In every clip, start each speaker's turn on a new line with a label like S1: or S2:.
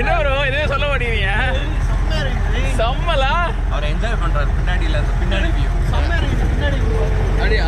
S1: என்ன ப்ரோ எதுவும் சொல்ல மாட்டேங்கிறீங்க. செம்மலா?
S2: அவர் என்ஜாய் பண்றாரு. பின்னாடி இல்ல அந்த பின்னாடி வியூ
S1: அப்படியா?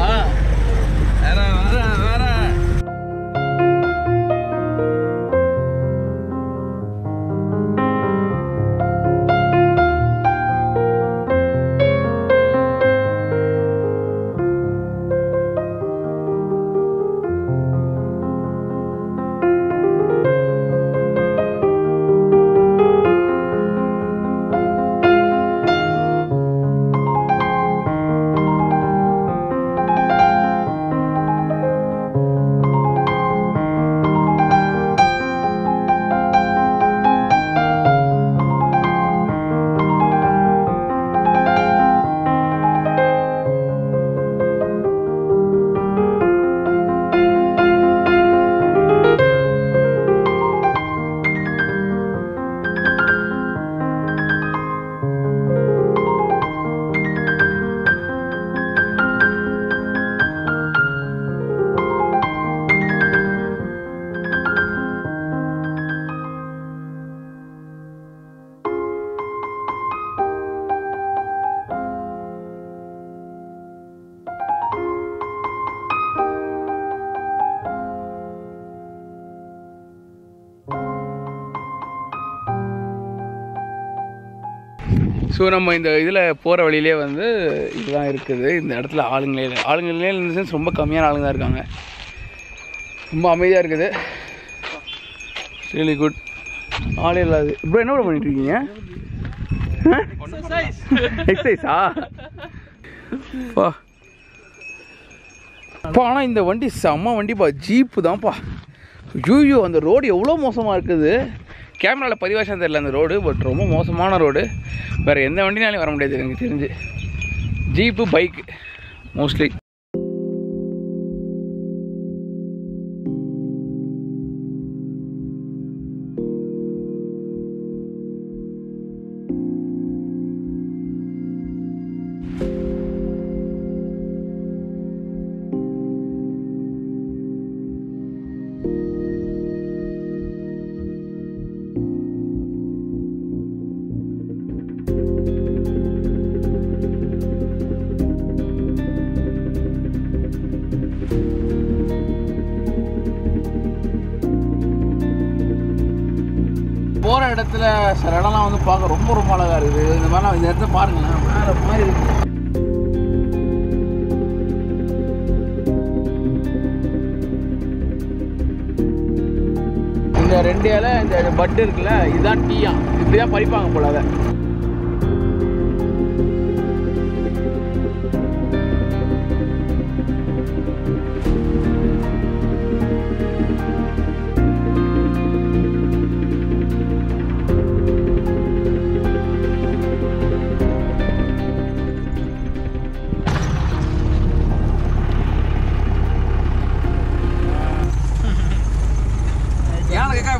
S1: ஸோ நம்ம இந்த இதில் போகிற வழியிலே வந்து இதுதான் இருக்குது. இந்த இடத்துல ஆளுங்களே ஆளுங்களே இந்த சென்ஸ் ரொம்ப கம்மியான ஆளுங்க தான் இருக்காங்க. ரொம்ப அமைதியாக இருக்குது. ரியலி குட் ஆளே இல்லாது இப்போ என்ன பண்ணிட்டு இருக்கீங்க? எக்ஸசைஸா பா. ஆனால் இந்த வண்டி செம்ம வண்டிப்பா ஜீப்பு தான்ப்பா. ஐயோ அந்த ரோடு எவ்வளோ மோசமாக இருக்குது. கேமராவில் பதிவாசம் தெரியல அந்த ரோடு பட் ரொம்ப மோசமான ரோடு. வேறு எந்த வண்டினாலையும் வர முடியாது எனக்கு தெரிஞ்சு. ஜீப்பு பைக்கு மோஸ்ட்லி போகிற இடத்துல சில இடம்லாம் வந்து பார்க்க ரொம்ப ரொம்ப அழகாக இருக்குது. இந்த மாதிரிலாம் இந்த இடத்த பாருங்களேன். வேறு மாதிரி இருக்குது இந்த ரெண்டு இலை இந்த பட்டு இருக்குல்ல இதுதான் டீயா. இப்படி தான் பறிப்பாங்க போல அதை.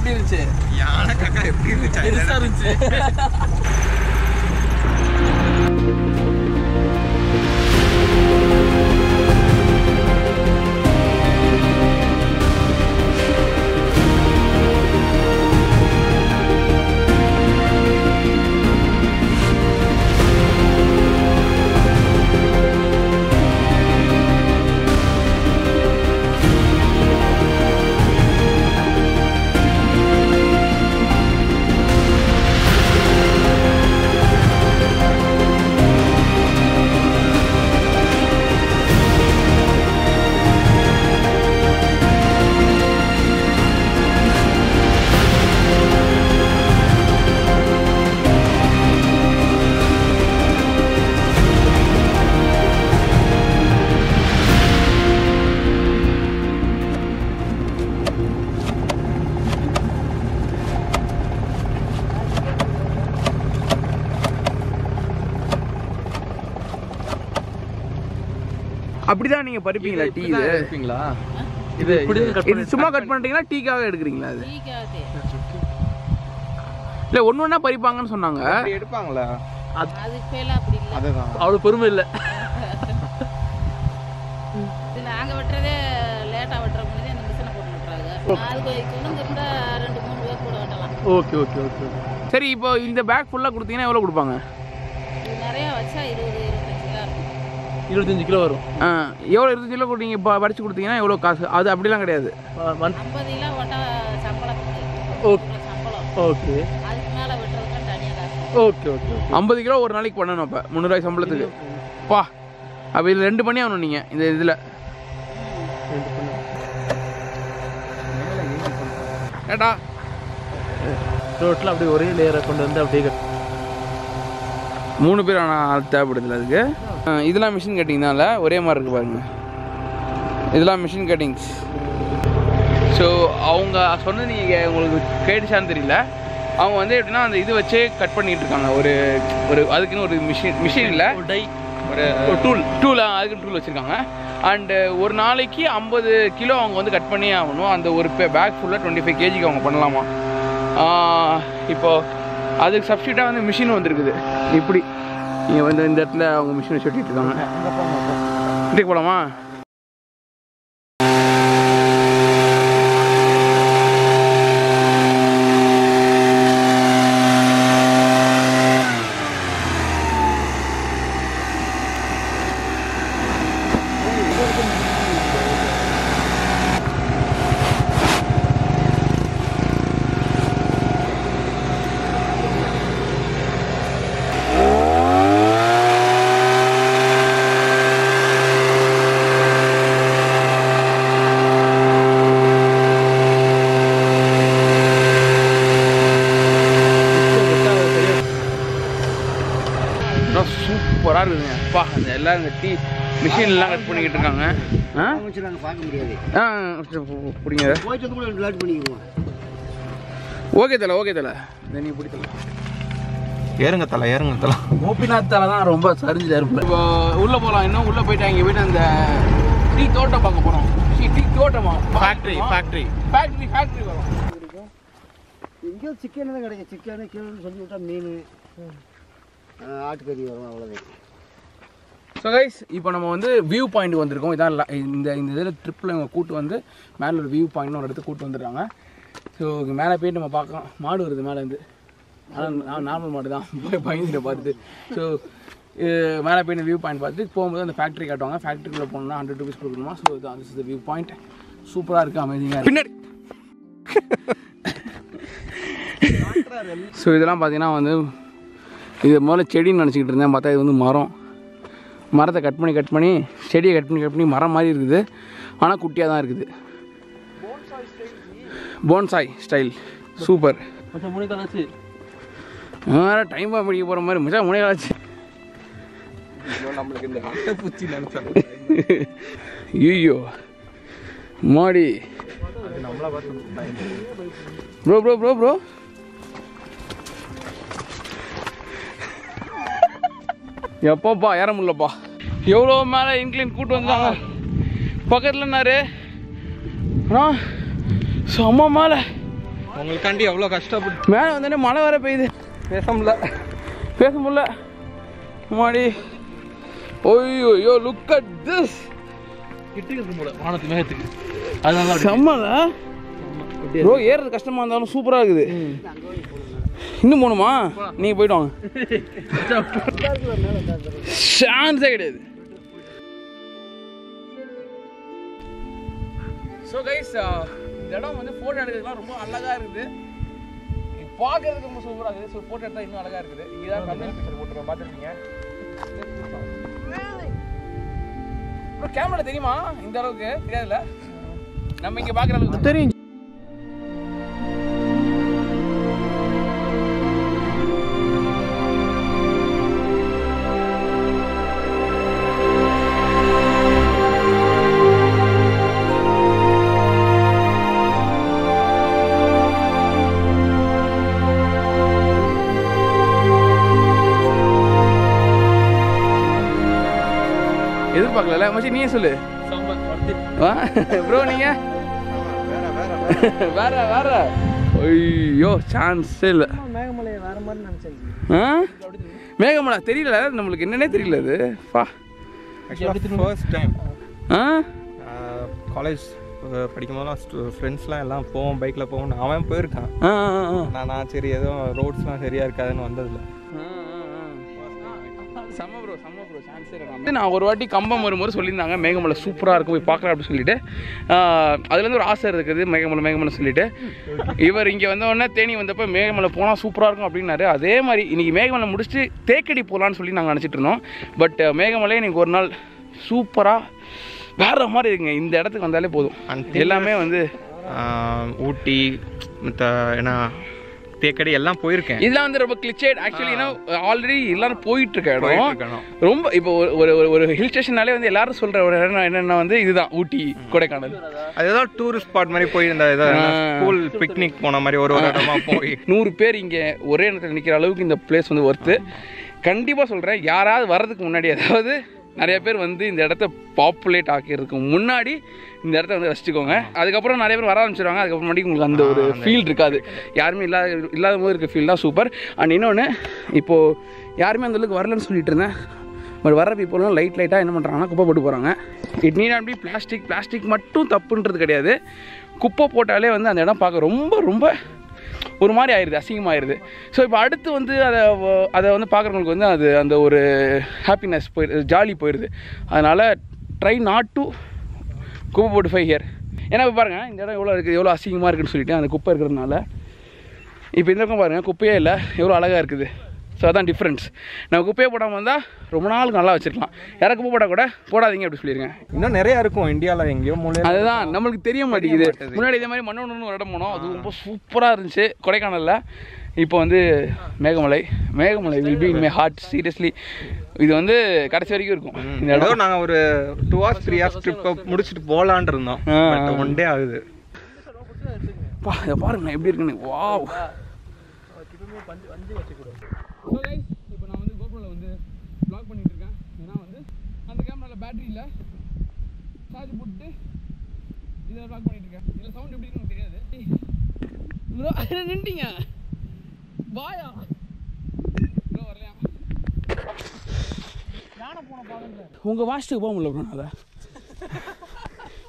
S1: எப்படி இருந்துச்சு?
S2: யானை காக்கா எப்படி இருந்துச்சு?
S1: இருந்துச்சு. பறிப்பீங்களா டீ இது
S2: இருப்பீங்களா இது இப்படி கட்
S1: இது சும்மா கட் பண்ணிட்டீங்களா டீக்காக எடுக்கிறீங்களா அது இல்ல ஒண்ணு ஒண்ணா பறிப்பாங்கன்னு சொன்னாங்க.
S2: எடுப்பாங்களா?
S3: அது இப்பெல்லாம் அப்படி இல்லை.
S2: அதுதான்.
S4: அவ்வளோ பொறுமை இல்லை.
S3: இது நாங்கள் வெட்டுறதே லேட்டாக வெட்டுற பொழுது அந்த மிஷினை போட்டு விட்டுறாங்க. அதுக்கு கொண்டு இருந்தா ரெண்டு மூணு பேர் கூட வெட்டலாம்.
S4: ஓகே ஓகே ஓகே
S1: சரி இப்போ இந்த பேக் ஃபுல்லா கொடுத்தீங்கன்னா எவ்வளவு கொடுப்பாங்க?
S3: நிறையா வச்சா இருபது இருபத்தஞ்சு கிலோ
S4: வரும்.
S1: ஆ, எவ்வளோ இருபது கிலோ கொடுத்தீங்க? இப்போ பறிச்சு கொடுத்தீங்கன்னா எவ்வளோ காசு? அது அப்படிலாம் கிடையாது.
S4: Okay. Okay okay okay okay.
S1: ஐம்பது கிலோ ஒரு நாளைக்கு பண்ணணும் அப்போ முந்நூறுவாய் சம்பளத்துக்கு. பா அப்போ இதில் ரெண்டு பண்ணி ஆகணும் நீங்கள் இந்த இதில். ஏட்டா
S4: ரோட்டில் அப்படியே ஒரே லேயரை கொண்டு வந்து அப்படியே
S1: மூணு பேர் ஆனால் தேவைப்படுதுல அதுக்கு. ஆ, இதெல்லாம் மிஷின் கட்டிங்னால ஒரே மாதிரி இருக்கு பாருங்க. இதெல்லாம் மிஷின் கட்டிங்ஸ் ஸோ அவங்க சொன்னது நீங்கள் உங்களுக்கு கேட்டுச்சான்னு தெரியல. அவங்க வந்து எப்படின்னா அந்த இது வச்சே கட் பண்ணிட்டு இருக்காங்க. ஒரு ஒரு அதுக்குன்னு ஒரு மிஷின் மிஷின் இல்லை.
S4: ஒரு டை
S1: ஒரு டூல் டூல் அதுக்கு டூல் வச்சுருக்காங்க. அண்டு ஒரு நாளைக்கு ஐம்பது கிலோ அவங்க வந்து கட் பண்ணி ஆகணும். அந்த ஒரு பேக் ஃபுல்லாக டுவெண்ட்டி ஃபைவ் கேஜிக்கு அவங்க பண்ணலாமா? ஆஹ் இப்போ அதுக்கு சப்ஸ்டியூட்டாக வந்து மிஷின் வந்துருக்குது. இப்படி. நீங்கள் வந்து இந்த இடத்துல அவங்க மிஷினை சுட்டிட்டு இருக்காங்க. வீட்டுக்கு போகலாமா சூப்பராக இருக்குதுங்க அப்பா அந்த எல்லாம் இந்த டீ மிஷின்லாம் கட் பண்ணிக்கிட்டு இருக்காங்க ஆ
S5: நாங்கள் பார்க்க முடியாது.
S1: ஆ பிடிங்க. ஓகே தல ஓகே தல. இந்த நீ பிடித்தல
S2: ஏறுங்க தலை ஏறுங்க தலை.
S1: கோபிநாத் தலை தான் ரொம்ப சரிஞ்சு இருப்பில் இப்போ உள்ளே போகலாம் இன்னும் உள்ளே போயிட்டு அங்கே போயிட்டு அந்த டீ தோட்டம் பார்க்க போகிறோம் டீ தோட்டமா?
S2: ஃபேக்ட்ரி ஃபேக்ட்ரி
S1: ஃபேக்ட்ரி ஃபேக்ட்ரி வரும்.
S5: எங்கேயோ சிக்கன் தான் கிடைக்கும். சிக்கனு கீழே சொல்லி விட்டா மீன் ஆட்டுக்கறி வரும் அவ்வளோதான்
S1: ஸோ கைஸ் இப்போ நம்ம வந்து வியூ பாயிண்ட் வந்திருக்கோம். இதான் இந்த இந்த இதில் ட்ரிப்பில் இவங்க கூட்டு வந்து மேலே ஒரு வியூ பாயிண்ட்னு ஒரு இடத்துக்கு கூட்டு வந்துடுறாங்க ஸோ மேலே போயிட்டு நம்ம பார்க்கலாம். மாடு வருது மேலேருந்து ஆனால் நார்மல் மாடு தான். போய் பயந்துட்டு பார்த்துட்டு. ஸோ மேலே போய் வியூ பாயிண்ட் பார்த்துட்டு போகும்போது அந்த ஃபேக்ட்ரி காட்டுவாங்க. ஃபேக்ட்ரிக்குள்ளே போகணும்னா ஹண்ட்ரட் ருபீஸ் கொடுக்கணுமா? ஸோ இது இஸ் வியூ பாயிண்ட் சூப்பராக இருக்குது அமேசிங்காக பின்னாடி. ஸோ இதெல்லாம் பார்த்தீங்கன்னா வந்து இது முதல்ல செடின்னு நினச்சிக்கிட்டு இருந்தேன். பார்த்தா இது வந்து மரம். மரத்தை கட் பண்ணி கட் பண்ணி செடியை கட் பண்ணி கட் பண்ணி மரம் மாதிரி இருக்குது. ஆனால் குட்டியாக தான் இருக்குது. போன்சாய் ஸ்டைல் சூப்பர் டைம் பாம்பு பிடிக்க போகிற மாதிரி மிச்சா முனையாச்சு
S2: நம்மளுக்கு இந்த
S1: ஐயோ. மாடி. ப்ரோ ப்ரோ ப்ரோ ப்ரோ எப்போப்பா ஏற முடியலப்பா. எவ்வளோ மேலே இன்க்ளைன் கூட்டு வந்துட்டாங்க பக்கத்தில் என்னாரு அண்ணா செம்ம மேலே.
S2: உங்களுக்காண்டி எவ்வளோ கஷ்டப்பட்டு
S1: மேலே வந்தோடனே மழை வர பெய்யுது.
S2: பேச முடியல.
S1: பேச முடியல. மாடி ஓய்யோ ஐயோ லுக் அட் திஸ்
S4: கிட்டுக்கு இருக்கும் போல வானத்து மேகத்துக்கு. அதனால
S1: செம்மல ப்ரோ ஏறது கஷ்டமா இருந்தாலும் சூப்பரா இருக்குது. இன்னும் போகணுமா? நீங்க போயிட்டு வாங்க. சான்ஸே கிடையாது. ஸோ கைஸ் இந்த இடம் வந்து ஃபோட்டோ எடுக்கிறதுலாம் ரொம்ப அழகா இருக்குது. பார்க்கறதுக்கு ரொம்ப சூப்பராக இருக்குது. ஸோ ஃபோட்டோ எடுத்தால் இன்னும் அழகா இருக்குது. இங்கே தான் தமிழ் பிக்சர் போட்டுருக்கேன். பார்த்துருக்கீங்க? கேமரா தெரியுமா? இந்த அளவுக்கு? தெரியாதுல்ல? நம்ம இங்க பார்க்குற அளவுக்கு. தெரியும். மச்சி நீயே சொல்லு. ப்ரோ நீங்க? வேற வேற. ஐயோ சான்ஸே இல்லை.
S5: மேகமலை வேற மாதிரி நினைச்சேன்
S1: ஆ? மேகமலா தெரியல நம்மளுக்கு என்னன்னே தெரியல அது. பா
S2: ஃபர்ஸ்ட் டைம்
S1: ஆ?
S2: காலேஜ் படிக்கும் போதெல்லாம் ஃப்ரெண்ட்ஸ்லாம் எல்லாம் போவோம் பைக்கில் போவோம் அவன் போயிருக்கான். நான் நான் சரி எதுவும் ரோட்ஸ்லாம் சரியா இருக்காதுன்னு வந்ததில்ல.
S1: ப்ரோ செம்ம ப்ரோ சான்ஸே இல்லை நான் ஒரு வாட்டி கம்பம் வரும்போது சொல்லியிருந்தாங்க மேகமலை சூப்பராக இருக்கும் போய் பார்க்கலாம் அப்படின்னு சொல்லிட்டு. அதுலேருந்து ஒரு ஆசை இருக்குது மேகமலை மேகமலை சொல்லிட்டு. இவர் இங்கே வந்த உடனே தேனி வந்தப்போ மேகமலை போனால் சூப்பராக இருக்கும் அப்படின்னாரு. அதே மாதிரி இன்னைக்கு மேகமலை முடிச்சுட்டு தேக்கடி போகலான்னு சொல்லி நாங்கள் நினச்சிட்டு இருந்தோம். பட் மேகமலை இன்னைக்கு ஒரு நாள் சூப்பராக வேற மாதிரி இருக்குங்க. இந்த இடத்துக்கு வந்தாலே போதும். எல்லாமே வந்து
S2: ஊட்டி மற்ற என்ன தேக்கடி எல்லாம் போயிருக்கேன்.
S1: இதெல்லாம் வந்து ரொம்ப கிளிச்சேட் ஆக்சுவலி ஆல்ரெடி எல்லாரும் போயிட்டு இருக்க. ரொம்ப இப்போ ஒரு ஒரு- ஒரு ஒரு ஹில் ஸ்டேஷனாலே வந்து எல்லாரும் சொல்ற ஒரு இடம் என்னன்னா வந்து இதுதான் ஊட்டி கொடைக்கானல்.
S2: அது ஏதோ டூரிஸ்ட் ஸ்பாட் மாதிரி போய் இந்த. ஸ்கூல் பிக்னிக் போன மாதிரி ஒரு ஒரு இடமா போய்.
S1: நூறு பேர் இங்க ஒரே இடத்துல நிக்கிற அளவுக்கு இந்த பிளேஸ் வந்து ஒர்த்து கண்டிப்பா சொல்றேன் யாராவது வர்றதுக்கு முன்னாடி அதாவது நிறைய பேர் வந்து இந்த இடத்த பாப்புலேட் ஆக்கிறதுக்கு முன்னாடி இந்த இடத்த வந்து ரசிச்சுக்கோங்க. அதுக்கப்புறம் நிறைய பேர் வர ஆரம்பிச்சிருவாங்க. அதுக்கப்புறமாட்டி உங்களுக்கு அந்த ஒரு ஃபீல் இருக்காது. யாருமே இல்லாத இல்லாத போது இருக்க ஃபீல் தான் சூப்பர் அண்ட் இன்னொன்று இப்போது யாருமே அந்த அளவுக்கு வரலன்னு சொல்லிட்டு இருந்தேன். பட் வர பீப்புளும் லைட் லைட்டாக என்ன பண்ணுறாங்கன்னா குப்பை போட்டு போகிறாங்க it need be plastic plastic மட்டும் தப்புன்றது கிடையாது. குப்பை போட்டாலே வந்து அந்த இடம் பார்க்க ரொம்ப ரொம்ப ஒரு மாதிரி ஆயிடுது அசிங்கமாயிருது. ஸோ இப்போ அடுத்து வந்து அதை அதை வந்து பார்க்குறவங்களுக்கு வந்து அது அந்த ஒரு ஹாப்பினஸ் போயிடுது ஜாலி போயிடுது அதனால் ட்ரை நாட் டு குப்பை போட்டு ஃபைவ் ஹியர் ஏன்னா இப்போ பாருங்கள் இந்த இடம் எவ்வளோ இருக்குது எவ்வளோ அசிங்கமாக இருக்குன்னு சொல்லிட்டு அந்த குப்பை இருக்கிறதுனால. இப்போ இந்த பக்கம் பாருங்கள் குப்பையே இல்லை எவ்வளோ அழகாக இருக்குது. ஸோ அதான் டிஃப்ரென்ஸ் நம்ம குப்பையே போடாமல் வந்தால் ரொம்ப நாளுக்கு நல்லா வச்சுருக்கலாம். யாரை குப்பை போட்டால் கூட போடாதீங்க அப்படி சொல்லியிருக்கேன்
S2: இன்னும் நிறைய இருக்கும் இந்தியாவில் எங்கேயோ மூலையில
S1: அதுதான் நம்மளுக்கு தெரிய மாட்டேங்குது.
S2: மாட்டேங்குது.
S1: முன்னாடி இதே மாதிரி மண்ணொன்று ஒரு இடம் போனோம். அது ரொம்ப சூப்பராக இருந்துச்சு. கொடைக்கானலில். இப்போ வந்து Meghamalai. Meghamalai will be in my heart seriously இது வந்து கடைசி வரைக்கும் இருக்கும். இந்த இடம்.
S2: நாங்கள் ஒரு டூ ஹவர்ஸ் த்ரீ ஹவர்ஸ் ட்ரிப்பை முடிச்சுட்டு போகலான் இருந்தோம். ஒன் டே ஆகுது.
S1: பா இதை பாருங்க எப்படி இருக்குன்னு. வாவ் இப்போ நான் வந்து கோபுரில் வந்து ப்ளாக் பண்ணிட்டு இருக்கேன். ஏன்னா வந்து அந்த கேமராவில் பேட்டரி இல்லை. சார்ஜ் போட்டுட்டு இதில் ப்ளாக் பண்ணிட்டு இருக்கேன். இதில் சவுண்ட் எப்படி இருக்குன்னு தெரியாது. ப்ரோ நின்ட்டீங்க வாயா. ப்ரோ வரலையா? உங்கள் வாஷ்டுக்கு போக முடியல ப்ரோ அதை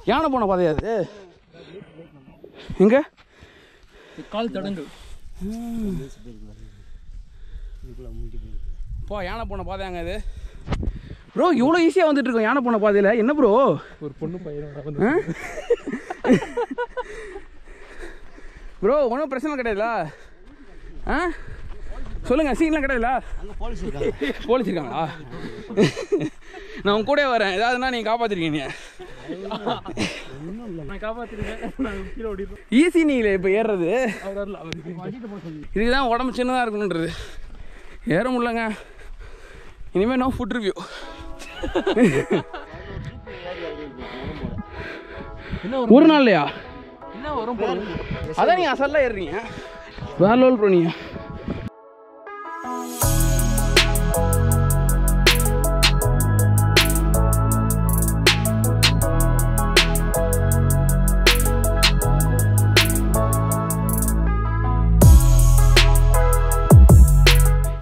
S1: யானை போன பாதையா அது? எங்க?
S4: கால் தடங்கு.
S1: போ யானை போன பாதையாங்க அது? ப்ரோ இவ்வளோ ஈஸியாக வந்துட்டு இருக்கோம் யானை போன பாதையில். என்ன ப்ரோ
S4: ஒரு பொண்ணு பையன்
S1: ப்ரோ ஒன்றும் பிரச்சனை கிடையாதுல ஆ? சொல்லுங்க சீன்லாம் கிடையாதுல?
S5: போலீஸ் இருக்காங்க.
S1: போலீஸ் இருக்காங்களா? நான் உங்க கூட வரேன். ஏதாவதுனா
S4: கீழே ஓடிடுறேன்.
S1: ஈஸி நீங்களே இப்போ ஏறுறது?
S4: அவர் வரல அவருக்கு
S1: இதுக்கு தான் உடம்பு சின்னதாக இருக்கணுன்றது ஏற முடியலங்க. இனிமேல் நோ ஃபுட் ரிவ்யூ ஒரு நாள்லையா?
S4: என்ன வரும் போகுது
S1: அதான் நீங்கள் அசல்லாம் ஏறுறீங்க. வேற லெவல் ப்ரோ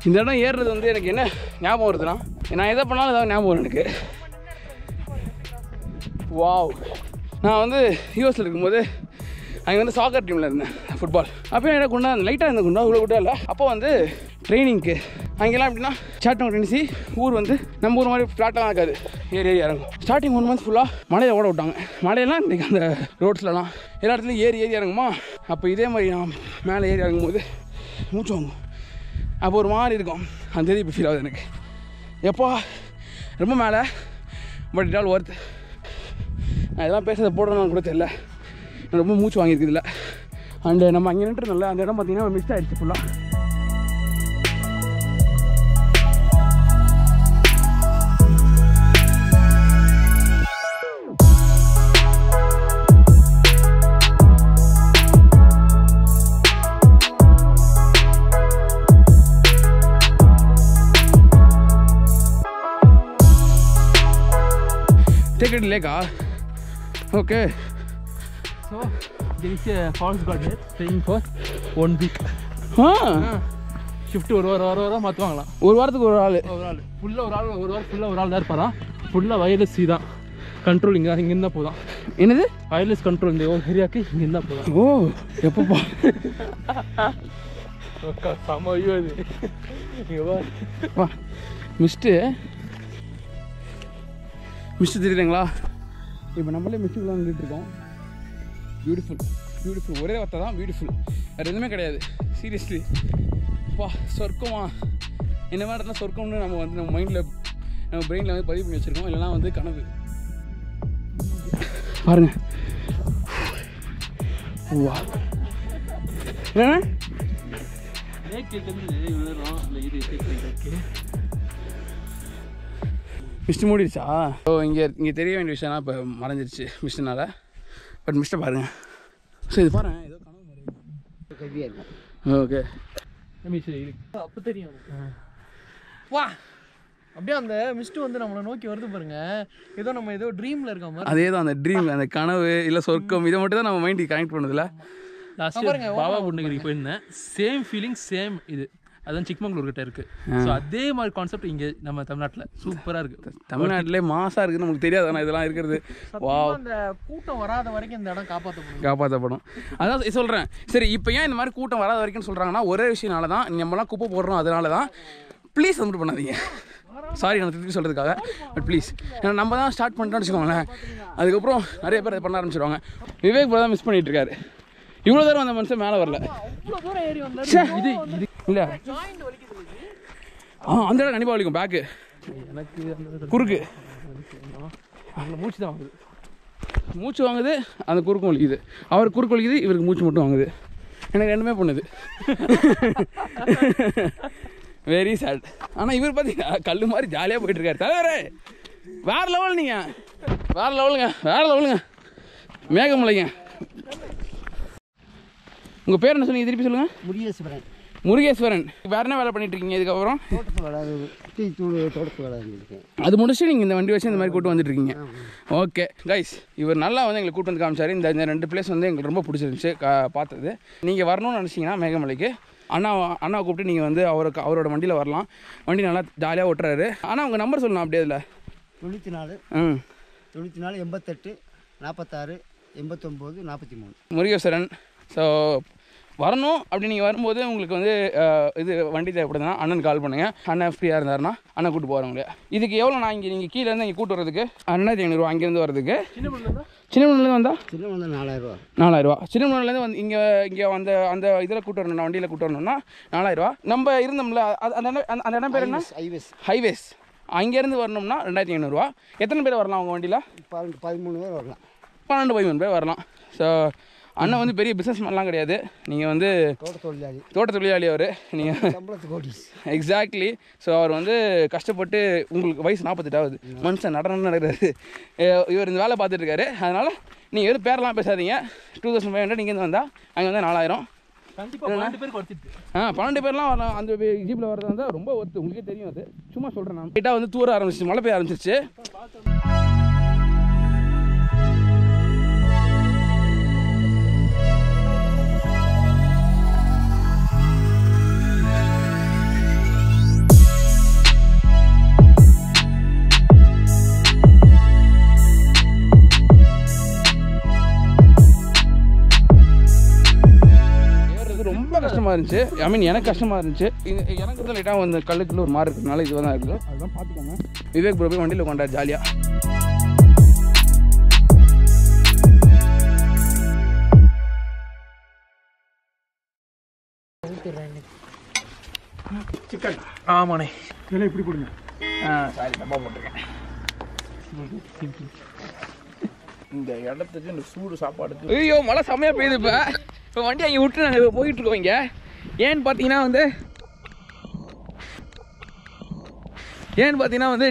S1: இந்த இடம் ஏறுறது வந்து எனக்கு என்ன ஞாபகம் வருதுன்னா நான் எதை பண்ணாலும் ஏதாவது ஞாபகம் வரும் எனக்கு. வாவ் நான் வந்து யூஎஸில் இருக்கும்போது அங்கே வந்து சாக்கர் டீமில் இருந்தேன் ஃபுட்பால் அப்போ என்ன குண்டா லைட்டாக இருந்த குண்டா இவ்வளோ கூட இல்லை. அப்போ வந்து ட்ரைனிங்க்கு அங்கெல்லாம் எப்படின்னா சாட்டம் டென்சி ஊர் வந்து நம்ம ஊர் மாதிரி ஃப்ளாட்டாக இருக்காது. ஏறி ஏறி இறங்கும். ஸ்டார்டிங் ஒன் மந்த் ஃபுல்லாக மலையை ஓட விட்டாங்க. மலையெல்லாம் இன்றைக்கி அந்த ரோட்ஸ்லலாம் எல்லா இடத்துலையும் ஏறி ஏறி இறங்குமா? அப்போ இதே மாதிரி நான் மேலே ஏறி இறங்கும்போது மூச்சு வாங்கும். அப்போ ஒரு மாதிரி இருக்கும். அந்த இப்போ ஃபீல் ஆகுது எனக்கு. எப்போ ரொம்ப மேலே பட் இட் ஆல் ஒர்த் நான் இதெல்லாம் பேசுகிறத போடுறேன்னு கூட தெரியல. எனக்கு ரொம்ப மூச்சு வாங்கியிருக்குது இல்லை அண்டு நம்ம அங்கே நின்றுருந்தோம்ல அந்த இடம் பார்த்தீங்கன்னா மிஸ் ஆகிடுச்சு ஃபுல்லாக side லேக்கா okay
S4: So, there is a false god here staying for one week.
S1: ஆ.
S4: ஷிஃப்ட் ஒரு வாரம் ஒரு வாரம் மாற்றுவாங்களாம்
S1: ஒரு வாரத்துக்கு ஒரு ஆள்.
S4: ஒரு ஆள். ஃபுல்லாக ஒரு ஆள் ஒரு வாரம் ஃபுல்லாக ஒரு ஆள் தான் இருப்பாராம் ஃபுல்லாக வயர்லெஸ் தான். கண்ட்ரோல் இங்கே இங்கே இருந்தால் போதும்.
S1: என்னது?
S4: வயர்லெஸ் கண்ட்ரோல் இந்த ஏரியாவுக்கு இங்கே இருந்தால் போதும்.
S1: ஓ
S4: இங்கே வா
S1: வா மிஸ்ட்டு மிஸ்ட்டு தெரியுதுங்களா? இப்போ நம்மளே மிஸ்ட்டுக்குள்ள வந்துட்டு இருக்கோம். பியூட்டிஃபுல் பியூட்டிஃபுல் ஒரே வார்த்தை தான் பியூட்டிஃபுல் வேறு எதுவுமே கிடையாது. சீரியஸ்லி பா சொர்க்கமா? என்ன மாதிரி இருந்தால் சொர்க்கம்னு நம்ம வந்து நம்ம மைண்டில் நம்ம பிரெயினில் வந்து பதிவு பண்ணி வச்சுருக்கோம். இல்லைனா வந்து கனவு. பாருங்க. வா. என்ன
S4: லேக்கிட்டேருந்து விழுறோம் அந்த இது இருக்கு
S1: மிஸ்ட் மூடிடுச்சா ஓ இங்கே இங்கே தெரிய வேண்டிய விஷயம்லாம் இப்போ மறைஞ்சிருச்சு மிஸ்டனால பட் மிஸ்ட்டை பாருங்க. ஸோ இது பாருங்க. ஏதோ கனவு மாதிரி
S5: கவியாக இருக்கும்
S1: ஓகே.
S4: அப்போ தெரியும் வா. அப்படியே அந்த மிஸ்ட் வந்து நம்மளை நோக்கி வருது பாருங்க. ஏதோ நம்ம ஏதோ ட்ரீம்ல இருக்க மாதிரி.
S1: அதே தான் அந்த ட்ரீம் அந்த கனவு இல்லை சொர்க்கம் இதை மட்டும் தான் நம்ம மைண்டுக்கு கனெக்ட் பண்ணுதில்ல
S4: லாஸ்ட் பாபா புண்டகிரிக்கு போயிருந்தேன். சேம் ஃபீலிங் சேம் இது. அதான் சிக்மங்களூர் கிட்ட இருக்கு. ஸோ அதே மாதிரி கான்செப்ட் இங்கே நம்ம தமிழ்நாட்டில் சூப்பராக இருக்கு.
S1: தமிழ்நாட்டிலே மாசாக இருக்குன்னு நமக்கு தெரியாது. ஆனால் இதெல்லாம் இருக்கிறது. வா
S4: அந்த கூட்டம் வராத வரைக்கும் இந்த இடம் காப்பாற்றப்படும்
S1: காப்பாற்றப்படும் அதான் சொல்கிறேன் சரி இப்போ ஏன் இந்த மாதிரி கூட்டம் வராத வரைக்கும் சொல்கிறாங்கன்னா ஒரே விஷயனால தான் நம்மலாம் குப்பை போடுறோம் அதனால தான் ப்ளீஸ் வந்து பண்ணாதீங்க. சாரி நான் திருப்பி சொல்கிறதுக்காக பட் ப்ளீஸ் ஏன்னா நம்ம தான் ஸ்டார்ட் பண்ணிட்டோம்னு வச்சுக்கோங்களேன். அதுக்கப்புறம் நிறைய பேர் அதை பண்ண ஆரம்பிச்சிருவாங்க. விவேக் தான் மிஸ் பண்ணிட்டு இருக்காரு. இவ்வளோ தூரம் அந்த மனுஷன் மேலே வரல.
S4: இவ்வளோ தூரம் ஏறி வந்தாரு.
S1: ச்சே, இது இது இல்லை. ஆ அந்த இடம் கண்டிப்பாக வலிக்கும் பேக்கு
S4: எனக்கு
S1: குறுக்கு.
S4: அந்த மூச்சு தான் வருது
S1: மூச்சு வாங்குது அந்த குறுக்கும் வலிக்குது. அவர் குறுக்கு வலிக்குது இவருக்கு மூச்சு மட்டும் வாங்குது. எனக்கு ரெண்டுமே பண்ணுது. வெரி சேட் ஆனால் இவர் பார்த்தீங்கன்னா கல் மாதிரி ஜாலியாக போயிட்டு இருக்காரு தலைவரே வேற லெவல் நீங்கள் வேற லெவலுங்க வேற லெவலுங்க மேகமலைங்க. உங்கள் பேர் என்ன சொன்னீங்க? திருப்பி சொல்லுங்கள்
S5: முடியேஸ்வரன்
S1: முருகேஸ்வரன். வேற என்ன வேலை பண்ணிட்டு இருக்கீங்க இதுக்கப்புறம்?
S5: டீ தூள் தோட்டத்து வேலை
S1: அது முடிச்சு நீங்கள் இந்த வண்டி வச்சு இந்த மாதிரி கூட்டு வந்துட்டு இருக்கீங்க. ஓகே. கைஸ் இவர் நல்லா வந்து எங்களுக்கு கூட்டு வந்து காமிச்சாரு. இந்த ரெண்டு பிளேஸ் வந்து எங்களுக்கு ரொம்ப பிடிச்சிருந்துச்சு பார்த்தது. நீங்கள் வரணும்னு நினச்சிங்கன்னா மேகமலைக்கு. அண்ணா அண்ணாவை கூப்பிட்டு நீங்கள் வந்து அவருக்கு அவரோட வண்டியில் வரலாம். வண்டி நல்லா ஜாலியாக ஓட்டுறாரு. ஆனால் உங்கள் நம்பர் சொல்லணும் அப்படியே இதில்.
S5: தொண்ணூற்றி நாலு
S1: ம்.
S5: தொண்ணூற்றி நாலு எண்பத்தெட்டு நாற்பத்தாறு எண்பத்தொம்போது நாற்பத்தி மூணு.
S1: முருகேஸ்வரன். ஸோ வரணும். அப்படி நீங்கள் வரும்போது உங்களுக்கு வந்து இது வண்டி தேவைப்படுதுன்னா அண்ணன் கால் பண்ணுங்கள் அண்ணன் ஃப்ரீயாக இருந்தாருன்னா அண்ணன் கூட்டு போகிறவங்களே இதுக்கு எவ்வளோ நான் இங்கே நீங்கள் கீழே இருந்து இங்கே கூட்டு வரதுக்கு ரெண்டாயிரத்தி ஐநூறுரூவா அங்கேருந்து வரதுக்கு
S4: சின்ன
S1: சின்ன பொண்ணுலேருந்து வந்தால்
S5: சின்ன வந்து நாலாயிரரூவா.
S1: நாலாயிரரூவா. சின்னமனூர்லேருந்து வந்து இங்கே இங்கே அந்த அந்த இதில் கூட்டு வரணும் வண்டியில் கூட்டு வரணும்னா நாலாயிரரூவா. நம்ம இருந்தோம்ல அந்த இடம் அந்த- இடம் பேர் என்ன?
S5: Highways
S1: highways. அங்கேருந்து வரணும்னா ரெண்டாயிரத்தி ஐநூறுரூவா எத்தனை பேர் வரலாம் உங்கள் வண்டியில்?
S5: பதிமூணு பேர் வரலாம்.
S1: பன்னெண்டு பதிமூணு பேர் வரலாம். ஸோ அண்ணன் வந்து பெரிய பிஸ்னஸ் மேன்லாம் கிடையாது. நீங்கள் வந்து
S5: தோட்ட தொழிலாளி
S1: தோட்ட தொழிலாளி அவர் நீங்கள் எக்ஸாக்ட்லி ஸோ அவர் வந்து கஷ்டப்பட்டு உங்களுக்கு வயசு நாற்பத்தெட்டாவது மனுஷன் நடனம் நடக்கிறாரு. இவர் இந்த வேலை பார்த்துட்டு இருக்காரு. அதனால் நீங்கள் எதுவும் பேரெல்லாம் பேசாதீங்க. டூ தௌசண்ட் ஃபைவ் ஹண்ட்ரட் இங்கேருந்து வந்தால் அங்கே வந்து நாலாயிரம். ஆ பன்னெண்டு பேர்லாம் வரலாம் அந்த ஜீப்பில் வர்றது வந்து ரொம்ப ஒர்த்து உங்களுக்கே தெரியும் அது. சும்மா சொல்கிறேன் நான். கிட்டா வந்து தூர ஆரம்பிச்சிச்சு மழை பெய்ய ஆரம்பிச்சிருச்சு. ரொம்ப கஷ்டமாக இருந்துச்சு. ஐ மீன் எனக்கு கஷ்டமாக இருந்துச்சு. எனக்கு வந்து லைட்டாக வந்து கல்லுக்குள்ள ஒரு மாதிரி இருக்கிறதுனால இதுவாக தான் இருக்குது. அதெல்லாம் பார்த்துக்கோங்க. விவேக் ப்ரோ போய் வண்டியில் கொண்டாரு ஜாலியாக சிக்கன்.
S4: ஆமாண்ணே.
S5: இதெல்லாம் இப்படி கொடுங்க
S1: ஆ சாரி தப்பாக போட்டிருக்கேன் இந்த இடத்துக்கு இந்த சூடு சாப்பாடுக்கு ஐயோ மழை செம்மையாக பெய்யுது இப்போ. இப்போ வண்டி அங்கே விட்டு நாங்கள் போயிட்டு இருக்கோம் இங்கே. ஏன்னு பார்த்தீங்கன்னா வந்து ஏன்னு பார்த்தீங்கன்னா வந்து